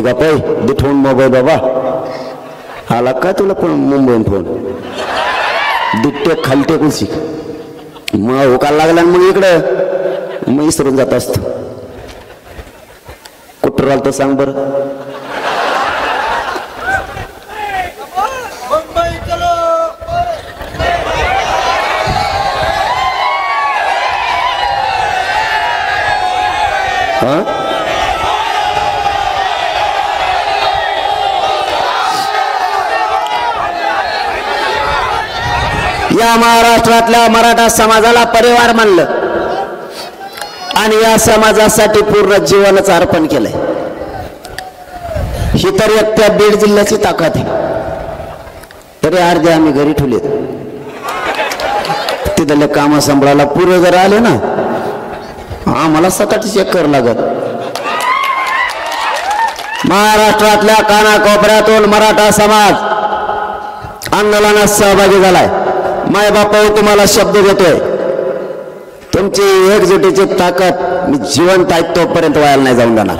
ए गपाई दे ठेवून मोबाईल बाबा आला काय तुला पण मुंबईन फोन दुट्टे खाली कुशी मग होकायला लागला मग इकडं मग इसरून जात असतो कुठं राहिलं तर सांग बरं Huh? या महाराष्ट्रातल्या मराठा समाजाला परिवार मानलं. आणि या समाजासाठी पूर्ण जीवनच अर्पण केलंय. ही तर एक त्या बीड जिल्ह्याची ताकद आहे. तरी अर्धे आम्ही घरी ठेवलेत. तिथले काम सांभाळायला पुरे जर आले ना आम्हाला सतत चेक कर लागत महाराष्ट्रातल्या कानाकोपऱ्यातून मराठा समाज आंदोलनात सहभागी झालाय. माय बापा तुम्हाला शब्द देतोय. तुमची एकजुटीची ताकद मी जिवंत आहे व्हायला नाही जाऊन जाणार.